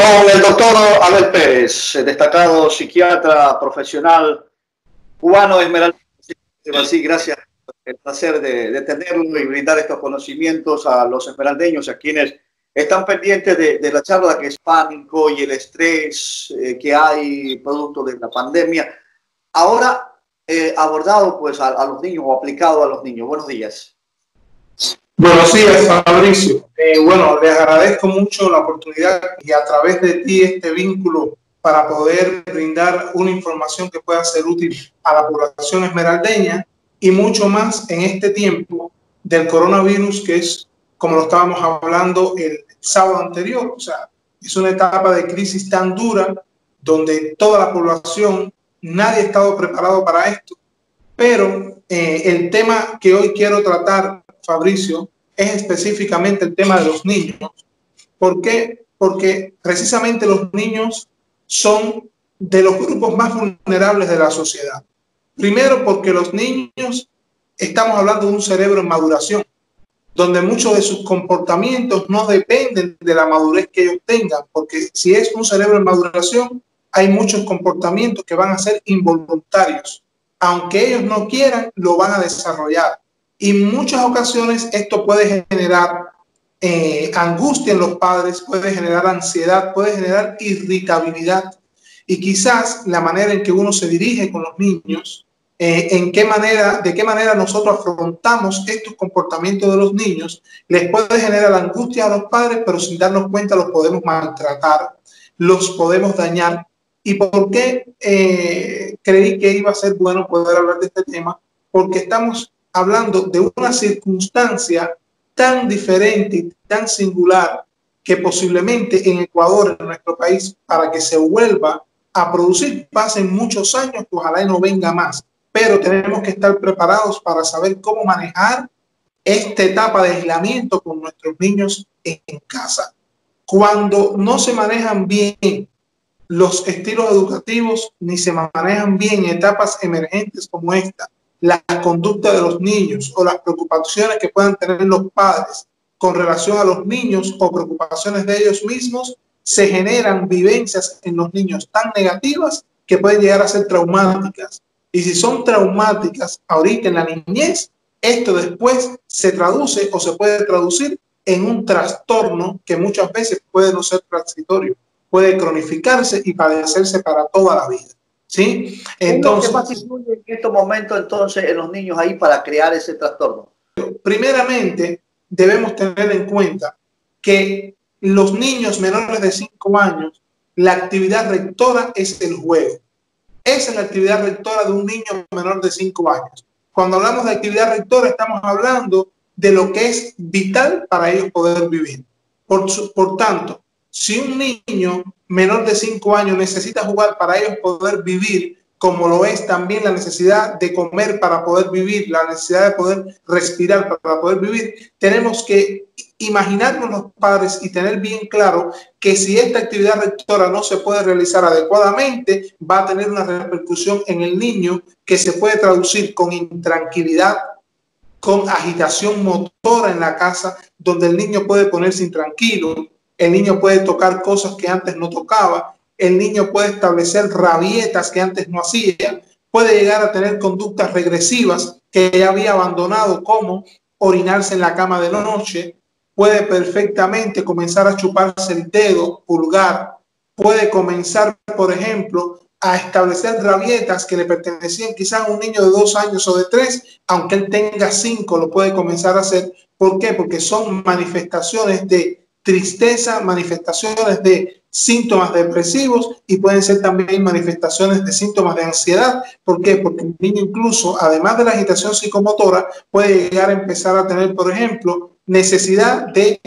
Con el doctor Abel Pérez, destacado psiquiatra profesional cubano Esmeralda. Sí, gracias. El placer de, tenerlo y brindar estos conocimientos a los esmeraldeños, a quienes están pendientes de, la charla que es pánico y el estrés eh, que hay producto de la pandemia. Ahora eh, abordado pues a, los niños o aplicado a los niños. Buenos días. Buenos días, Fabricio. Eh, bueno, les agradezco mucho la oportunidad y a través de ti este vínculo para poder brindar una información que pueda ser útil a la población esmeraldeña y mucho más en este tiempo del coronavirus que es como lo estábamos hablando el sábado anterior. O sea, es una etapa de crisis tan dura donde toda la población nadie ha estado preparado para esto. Pero eh, el tema que hoy quiero tratar, Fabricio, es específicamente el tema de los niños. ¿Por qué? Porque precisamente los niños son de los grupos más vulnerables de la sociedad. Primero porque los niños, estamos hablando de un cerebro en maduración, donde muchos de sus comportamientos no dependen de la madurez que ellos tengan, porque si es un cerebro en maduración, hay muchos comportamientos que van a ser involuntarios. Aunque ellos no quieran, lo van a desarrollar. Y en muchas ocasiones esto puede generar eh, angustia en los padres, puede generar ansiedad, puede generar irritabilidad. Y quizás la manera en que uno se dirige con los niños, eh, en qué manera, de qué manera nosotros afrontamos estos comportamientos de los niños, les puede generar angustia a los padres, pero sin darnos cuenta los podemos maltratar, los podemos dañar ¿Y por qué eh, creí que iba a ser bueno poder hablar de este tema? Porque estamos hablando de una circunstancia tan diferente y tan singular que posiblemente en Ecuador, en nuestro país, para que se vuelva a producir, pasen muchos años, ojalá y no venga más. Pero tenemos que estar preparados para saber cómo manejar esta etapa de aislamiento con nuestros niños en casa. Cuando no se manejan bien los estilos educativos ni se manejan bien en etapas emergentes como esta, la conducta de los niños o las preocupaciones que puedan tener los padres con relación a los niños o preocupaciones de ellos mismos, se generan vivencias en los niños tan negativas que pueden llegar a ser traumáticas. Y si son traumáticas ahorita en la niñez, esto después se traduce o se puede traducir en un trastorno que muchas veces puede no ser transitorio puede cronificarse y padecerse para toda la vida. ¿Sí? Entonces, ¿Qué más influye en estos momentos entonces en los niños ahí para crear ese trastorno? Primeramente, debemos tener en cuenta que los niños menores de 5 años, la actividad rectora es el juego. Esa es la actividad rectora de un niño menor de 5 años. Cuando hablamos de actividad rectora, estamos hablando de lo que es vital para ellos poder vivir. Por, por tanto, si un niño menor de 5 años necesita jugar para ellos poder vivir, como lo es también la necesidad de comer para poder vivir, la necesidad de poder respirar para poder vivir, tenemos que imaginarnos los padres y tener bien claro que si esta actividad rectora no se puede realizar adecuadamente, va a tener una repercusión en el niño que se puede traducir con intranquilidad, con agitación motora en la casa, donde el niño puede ponerse intranquilo, el niño puede tocar cosas que antes no tocaba, el niño puede establecer rabietas que antes no hacía, puede llegar a tener conductas regresivas que ya había abandonado, como orinarse en la cama de noche, puede perfectamente comenzar a chuparse el dedo pulgar, puede comenzar, por ejemplo, a establecer rabietas que le pertenecían quizás a un niño de dos años o de tres, aunque él tenga cinco, lo puede comenzar a hacer. ¿Por qué? Porque son manifestaciones de tristeza, manifestaciones de síntomas depresivos y pueden ser también manifestaciones de síntomas de ansiedad. ¿Por qué? Porque el niño incluso, además de la agitación psicomotora, puede llegar a empezar a tener, por ejemplo, necesidad de,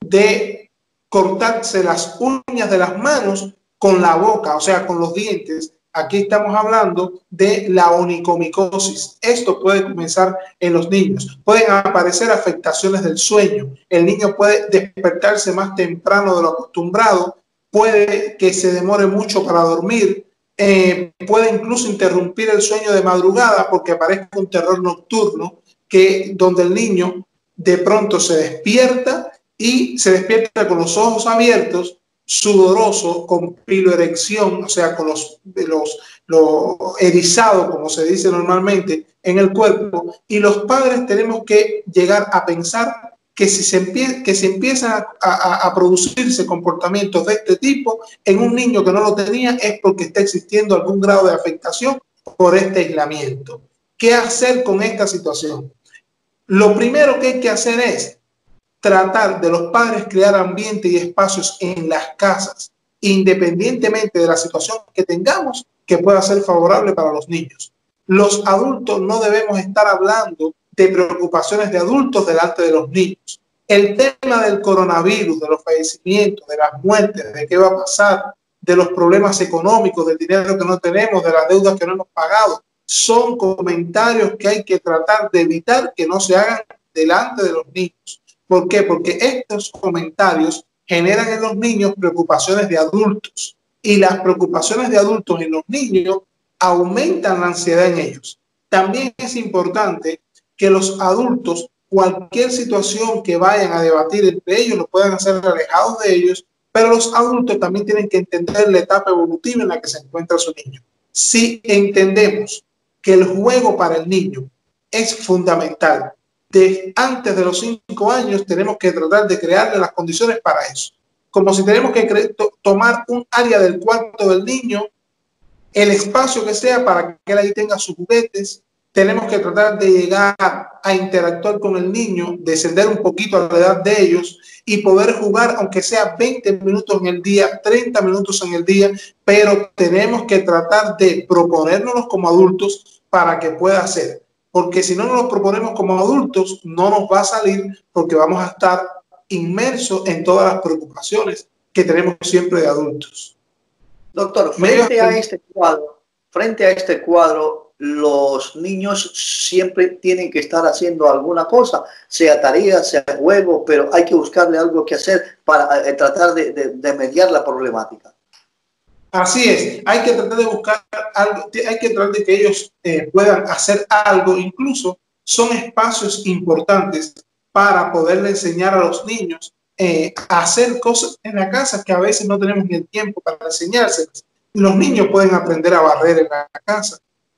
de cortarse las uñas de las manos con la boca, o sea, con los dientes, Aquí estamos hablando de la onicomicosis. Esto puede comenzar en los niños. Pueden aparecer afectaciones del sueño. El niño puede despertarse más temprano de lo acostumbrado. Puede que se demore mucho para dormir. Eh, puede incluso interrumpir el sueño de madrugada porque aparezca un terror nocturno que donde el niño de pronto se despierta y se despierta con los ojos abiertos sudoroso, con piloerección, o sea, con los, los, lo erizado, como se dice normalmente, en el cuerpo, y los padres tenemos que llegar a pensar que si se, empieza, que empiezan a, a, producirse comportamientos de este tipo en un niño que no lo tenía es porque está existiendo algún grado de afectación por este aislamiento. ¿Qué hacer con esta situación? Lo primero que hay que hacer es tratar de los padres crear ambiente y espacios en las casas, independientemente de la situación que tengamos, que pueda ser favorable para los niños. Los adultos no debemos estar hablando de preocupaciones de adultos delante de los niños. El tema del coronavirus, de los fallecimientos, de las muertes, de qué va a pasar, de los problemas económicos, del dinero que no tenemos, de las deudas que no hemos pagado, son comentarios que hay que tratar de evitar que no se hagan delante de los niños. ¿Por qué? Porque estos comentarios generan en los niños preocupaciones de adultos y las preocupaciones de adultos en los niños aumentan la ansiedad en ellos. También es importante que los adultos, cualquier situación que vayan a debatir entre ellos, lo puedan hacer alejados de ellos, pero los adultos también tienen que entender la etapa evolutiva en la que se encuentra su niño. Si entendemos que el juego para el niño es fundamental de antes de los cinco años tenemos que tratar de crearle las condiciones para eso. Como si tenemos que tomar un área del cuarto del niño, el espacio que sea para que él ahí tenga sus juguetes, tenemos que tratar de llegar a interactuar con el niño, descender un poquito a la edad de ellos y poder jugar, aunque sea 20 minutos en el día, 30 minutos en el día, pero tenemos que tratar de proponérnoslos como adultos para que pueda ser porque si no nos lo proponemos como adultos, no nos va a salir porque vamos a estar inmersos en todas las preocupaciones que tenemos siempre de adultos. Doctor, frente a este cuadro, frente a este cuadro, los niños siempre tienen que estar haciendo alguna cosa, sea tarea, sea juego, pero hay que buscarle algo que hacer para eh, tratar de, de mediar la problemática. Así es, hay que tratar de buscar algo, hay que tratar de que ellos eh, puedan hacer algo, incluso son espacios importantes para poderle enseñar a los niños eh, a hacer cosas en la casa que a veces no tenemos ni el tiempo para enseñárselas. Los niños pueden aprender a barrer en la casa,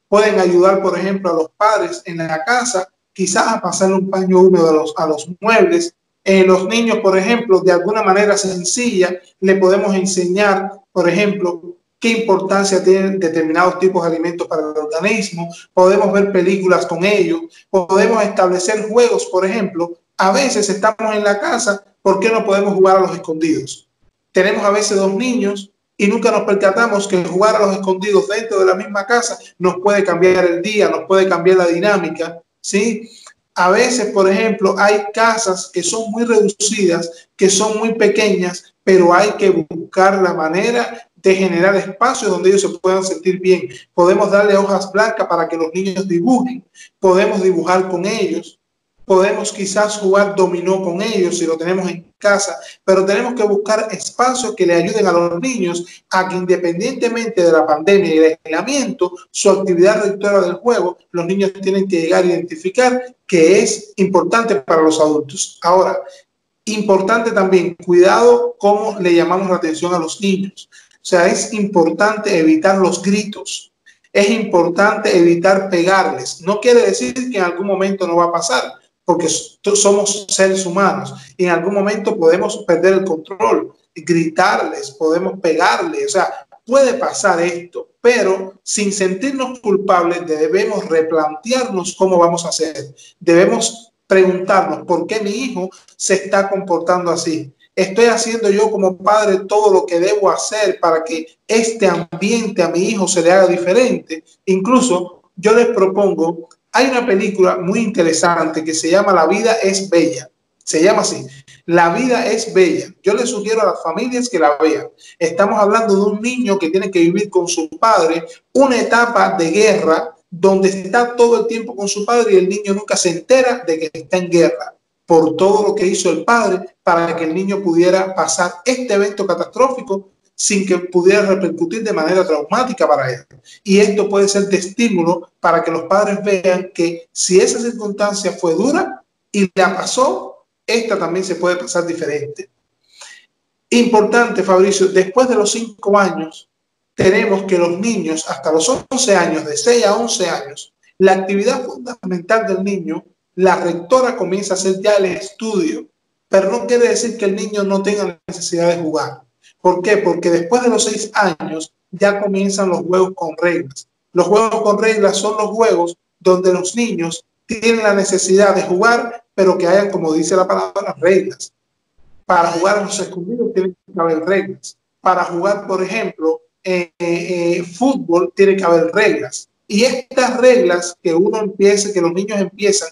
pueden ayudar, por ejemplo, a los padres en la casa, quizás a pasarle un paño húmedo a los, a los muebles. Eh, los niños, por ejemplo, de alguna manera sencilla, le podemos enseñar por ejemplo, qué importancia tienen determinados tipos de alimentos para el organismo, podemos ver películas con ellos, podemos establecer juegos, por ejemplo, a veces estamos en la casa, ¿por qué no podemos jugar a los escondidos? Tenemos a veces dos niños y nunca nos percatamos que jugar a los escondidos dentro de la misma casa nos puede cambiar el día, nos puede cambiar la dinámica, ¿sí? A veces, por ejemplo, hay casas que son muy reducidas, que son muy pequeñas, pero hay que buscar la manera de generar espacios donde ellos se puedan sentir bien. Podemos darle hojas blancas para que los niños dibujen, podemos dibujar con ellos, podemos quizás jugar dominó con ellos si lo tenemos en casa, pero tenemos que buscar espacios que le ayuden a los niños a que independientemente de la pandemia y del aislamiento, su actividad rectora del juego, los niños tienen que llegar a identificar que es importante para los adultos. Ahora, importante también, cuidado cómo le llamamos la atención a los niños. O sea, es importante evitar los gritos. Es importante evitar pegarles. No quiere decir que en algún momento no va a pasar, porque somos seres humanos y en algún momento podemos perder el control, gritarles, podemos pegarles, o sea, puede pasar esto, pero sin sentirnos culpables debemos replantearnos cómo vamos a hacer. Debemos preguntarnos por qué mi hijo se está comportando así. Estoy haciendo yo como padre todo lo que debo hacer para que este ambiente a mi hijo se le haga diferente. Incluso yo les propongo hay una película muy interesante que se llama La vida es bella. Se llama así. La vida es bella. Yo le sugiero a las familias que la vean. Estamos hablando de un niño que tiene que vivir con su padre una etapa de guerra donde está todo el tiempo con su padre y el niño nunca se entera de que está en guerra por todo lo que hizo el padre para que el niño pudiera pasar este evento catastrófico sin que pudiera repercutir de manera traumática para él. Y esto puede ser de estímulo para que los padres vean que si esa circunstancia fue dura y la pasó, esta también se puede pasar diferente. Importante, Fabricio, después de los cinco años, tenemos que los niños, hasta los 11 años, de 6 a 11 años, la actividad fundamental del niño, la rectora comienza a hacer ya el estudio, pero no quiere decir que el niño no tenga necesidad de jugar. ¿Por qué? Porque después de los 6 años ya comienzan los juegos con reglas. Los juegos con reglas son los juegos donde los niños tienen la necesidad de jugar, pero que hayan, como dice la palabra, reglas. Para jugar a los escondidos tienen que haber reglas. Para jugar, por ejemplo, fútbol, tiene que haber reglas. Y estas reglas que uno empieza, que los niños empiezan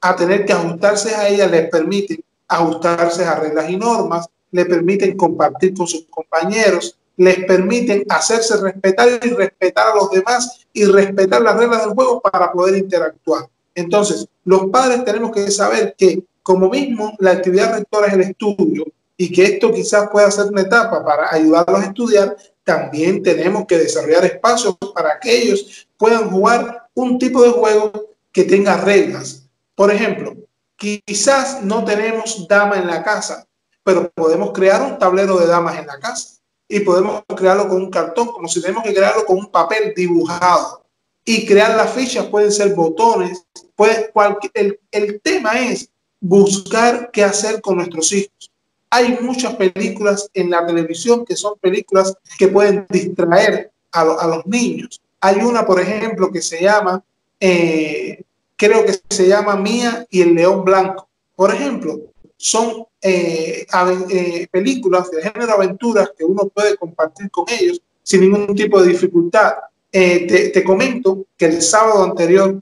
a tener que ajustarse a ellas, les permiten ajustarse a reglas y normas, les permiten compartir con sus compañeros, les permiten hacerse respetar y respetar a los demás y respetar las reglas del juego para poder interactuar. Entonces, los padres tenemos que saber que como mismo la actividad rectora es el estudio y que esto quizás pueda ser una etapa para ayudarlos a estudiar, también tenemos que desarrollar espacios para que ellos puedan jugar un tipo de juego que tenga reglas. Por ejemplo, quizás no tenemos dama en la casa, pero podemos crear un tablero de damas en la casa y podemos crearlo con un cartón, como si tenemos que crearlo con un papel dibujado. Y crear las fichas pueden ser botones, puede, cualquier, el, el tema es buscar qué hacer con nuestros hijos. Hay muchas películas en la televisión que son películas que pueden distraer a, a los niños. Hay una, por ejemplo, que se llama, eh, creo que se llama Mía y el León Blanco. Por ejemplo, son eh, eh, películas de género aventuras que uno puede compartir con ellos sin ningún tipo de dificultad. Te, te, comento que el sábado anterior,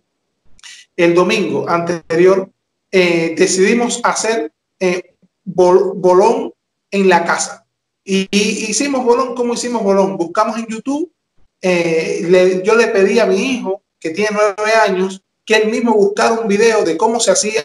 el domingo anterior, decidimos hacer bolón en la casa. Y, hicimos bolón, ¿cómo hicimos bolón? Buscamos en YouTube, eh, yo le pedí a mi hijo, que tiene nueve años, que él mismo buscara un video de cómo se hacía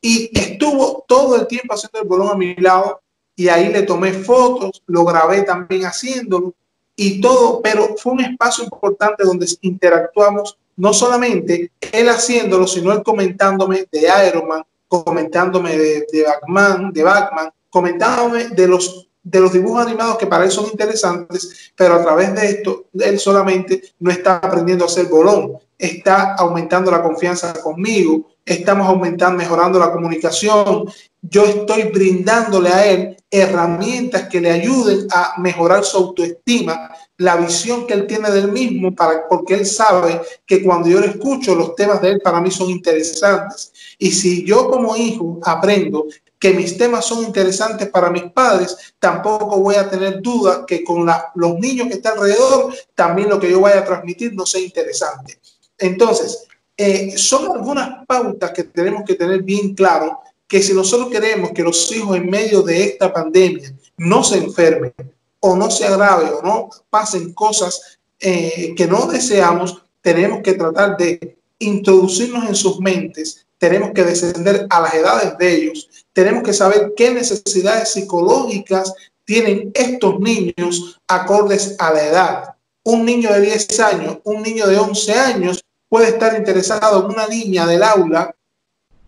y estuvo todo el tiempo haciendo el bolón a mi lado y ahí le tomé fotos, lo grabé también haciéndolo y todo, pero fue un espacio importante donde interactuamos, no solamente él haciéndolo, sino él comentándome de Iron Man, comentándome de, Batman, de Batman, comentándome de los de los dibujos animados que para él son interesantes, pero a través de esto él solamente no está aprendiendo a hacer bolón, está aumentando la confianza conmigo, estamos aumentando, mejorando la comunicación, yo estoy brindándole a él herramientas que le ayuden a mejorar su autoestima, la visión que él tiene del mismo, para, porque él sabe que cuando yo le escucho, los temas de él para mí son interesantes. Y si yo como hijo aprendo que mis temas son interesantes para mis padres, tampoco voy a tener duda que con los niños que están alrededor, también lo que yo vaya a transmitir no sea interesante. Entonces, eh, son algunas pautas que tenemos que tener bien claro que si nosotros queremos que los hijos en medio de esta pandemia no se enfermen o no se agrave o no pasen cosas eh, que no deseamos, tenemos que tratar de introducirnos en sus mentes, tenemos que descender a las edades de ellos, tenemos que saber qué necesidades psicológicas tienen estos niños acordes a la edad. Un niño de 10 años, un niño de 11 años puede estar interesado en una niña del aula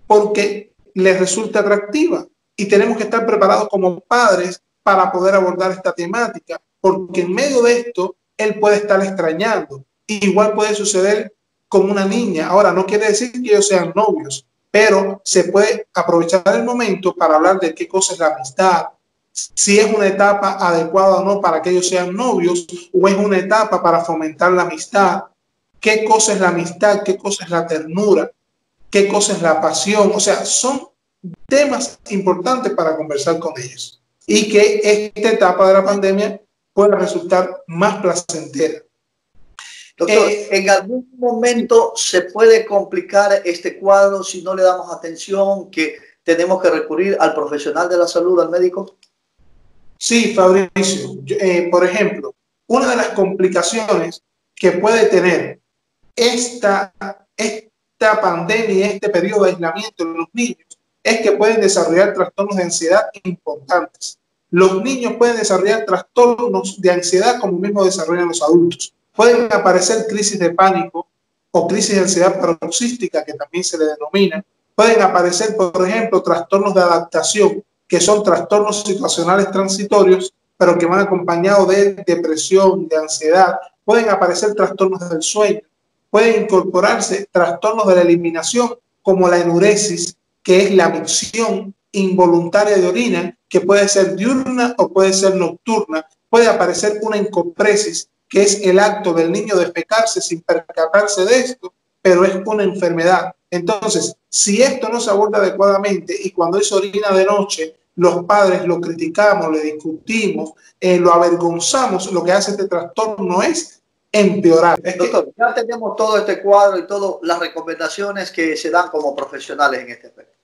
porque les resulta atractiva. Y tenemos que estar preparados como padres para poder abordar esta temática, porque en medio de esto, él puede estar extrañando. Igual puede suceder con una niña. Ahora, no quiere decir que ellos sean novios, pero se puede aprovechar el momento para hablar de qué cosa es la amistad, si es una etapa adecuada o no para que ellos sean novios, o es una etapa para fomentar la amistad, qué cosa es la amistad, qué cosa es la ternura, qué cosa es la pasión. O sea, son temas importantes para conversar con ellos y que esta etapa de la pandemia pueda resultar más placentera. Doctor, eh, ¿en algún momento se puede complicar este cuadro si no le damos atención, que tenemos que recurrir al profesional de la salud, al médico? Sí, Fabricio. Eh, por ejemplo, una de las complicaciones que puede tener esta, esta pandemia, este periodo de aislamiento en los niños, es que pueden desarrollar trastornos de ansiedad importantes. Los niños pueden desarrollar trastornos de ansiedad como mismo desarrollan los adultos. Pueden aparecer crisis de pánico o crisis de ansiedad paroxística, que también se le denomina. Pueden aparecer, por ejemplo, trastornos de adaptación, que son trastornos situacionales transitorios, pero que van acompañados de depresión, de ansiedad. Pueden aparecer trastornos del sueño, pueden incorporarse trastornos de la eliminación, como la enuresis, que es la micción involuntaria de orina, que puede ser diurna o puede ser nocturna. Puede aparecer una encopresis, que es el acto del niño de pecarse sin percatarse de esto, pero es una enfermedad. Entonces, si esto no se aborda adecuadamente y cuando es orina de noche, los padres lo criticamos, le discutimos, eh, lo avergonzamos, lo que hace este trastorno es empeorar. Doctor, ya tenemos todo este cuadro y todas las recomendaciones que se dan como profesionales en este aspecto.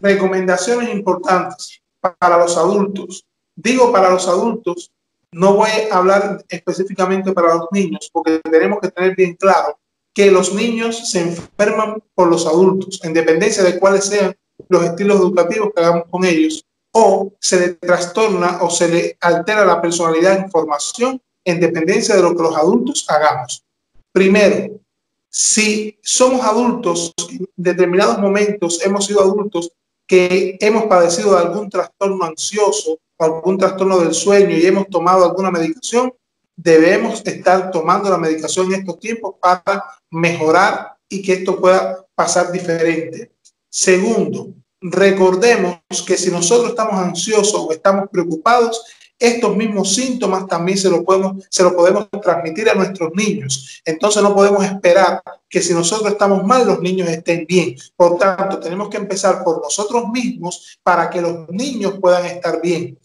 Recomendaciones importantes para los adultos. Digo para los adultos, no voy a hablar específicamente para los niños, porque tenemos que tener bien claro que los niños se enferman por los adultos, en dependencia de cuáles sean los estilos educativos que hagamos con ellos, o se le trastorna o se le altera la personalidad en formación en dependencia de lo que los adultos hagamos. Primero, si somos adultos, en determinados momentos hemos sido adultos que hemos padecido de algún trastorno ansioso o algún trastorno del sueño y hemos tomado alguna medicación, debemos estar tomando la medicación en estos tiempos para mejorar y que esto pueda pasar diferente. Segundo, recordemos que si nosotros estamos ansiosos o estamos preocupados, estos mismos síntomas también se lo podemos, se lo podemos transmitir a nuestros niños. Entonces no podemos esperar que si nosotros estamos mal, los niños estén bien. Por tanto, tenemos que empezar por nosotros mismos para que los niños puedan estar bien.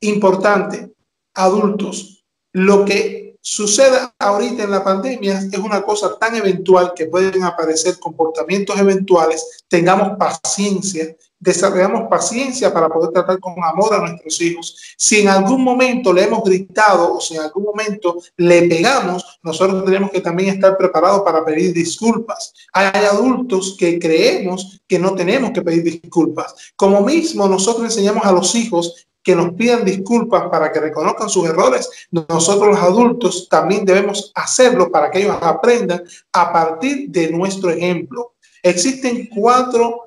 Importante, adultos, lo que suceda ahorita en la pandemia es una cosa tan eventual que pueden aparecer comportamientos eventuales. Tengamos paciencia, desarrollamos paciencia para poder tratar con amor a nuestros hijos. Si en algún momento le hemos gritado o si en algún momento le pegamos, nosotros tenemos que también estar preparados para pedir disculpas. Hay adultos que creemos que no tenemos que pedir disculpas. Como mismo nosotros enseñamos a los hijos que nos pidan disculpas para que reconozcan sus errores, nosotros los adultos también debemos hacerlo para que ellos aprendan a partir de nuestro ejemplo. Existen cuatro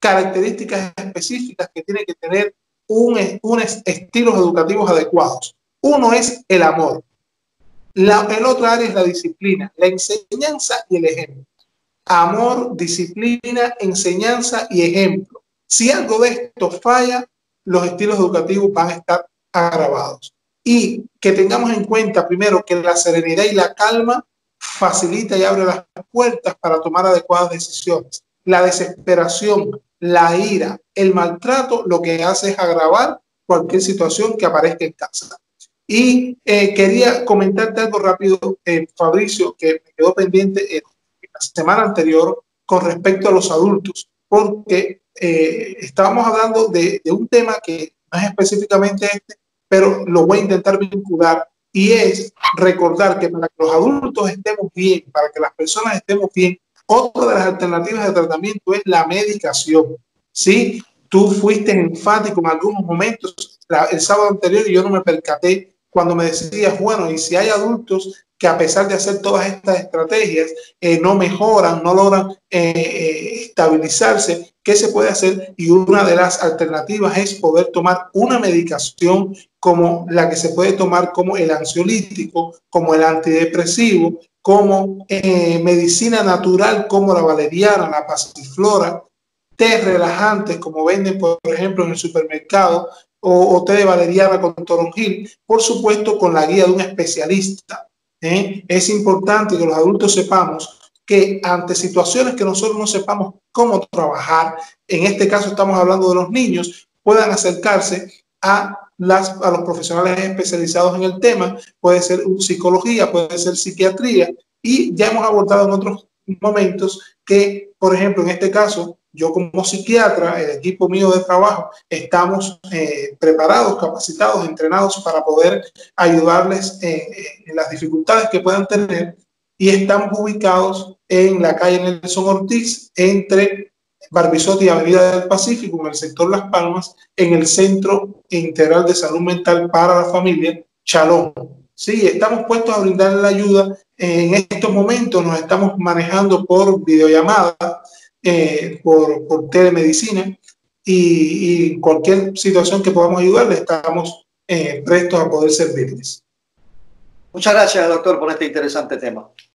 características específicas que tienen que tener un, un estilos educativos adecuados. Uno es el amor. La, el otro área es la disciplina, la enseñanza y el ejemplo. Amor, disciplina, enseñanza y ejemplo. Si algo de esto falla, los estilos educativos van a estar agravados. Y que tengamos en cuenta primero que la serenidad y la calma facilita y abre las puertas para tomar adecuadas decisiones. La desesperación, la ira, el maltrato, lo que hace es agravar cualquier situación que aparezca en casa. Y eh, quería comentarte algo rápido, eh, Fabricio, que me quedó pendiente en la semana anterior con respecto a los adultos, porque eh, estábamos hablando de, un tema que no es específicamente este, pero lo voy a intentar vincular y es recordar que para que los adultos estemos bien, para que las personas estemos bien, otra de las alternativas de tratamiento es la medicación. Sí, tú fuiste enfático en algunos momentos el sábado anterior y yo no me percaté cuando me decías, bueno, y si hay adultos que a pesar de hacer todas estas estrategias eh, no mejoran, no logran eh, eh, estabilizarse, ¿qué se puede hacer? Y una de las alternativas es poder tomar una medicación como la que se puede tomar como el ansiolítico, como el antidepresivo, como eh, medicina natural como la valeriana, la pasiflora, té relajantes como venden, por ejemplo, en el supermercado, o, té de valeriana con toronjil, por supuesto con la guía de un especialista. ¿eh? Es importante que los adultos sepamos que ante situaciones que nosotros no sepamos cómo trabajar, en este caso estamos hablando de los niños, puedan acercarse a las, a los profesionales especializados en el tema, puede ser psicología, puede ser psiquiatría, y ya hemos abordado en otros momentos que, por ejemplo, en este caso, yo como psiquiatra, el equipo mío de trabajo, estamos eh, preparados, capacitados, entrenados para poder ayudarles en las dificultades que puedan tener y estamos ubicados en la calle Nelson Ortiz, entre Barbisotti y Avenida del Pacífico, en el sector Las Palmas, en el Centro Integral de Salud Mental para la Familia, Chalón. Sí, estamos puestos a brindar la ayuda. En estos momentos nos estamos manejando por videollamada, eh, por, telemedicina, y, cualquier situación que podamos ayudarle, estamos eh, prestos a poder servirles. Muchas gracias, doctor, por este interesante tema.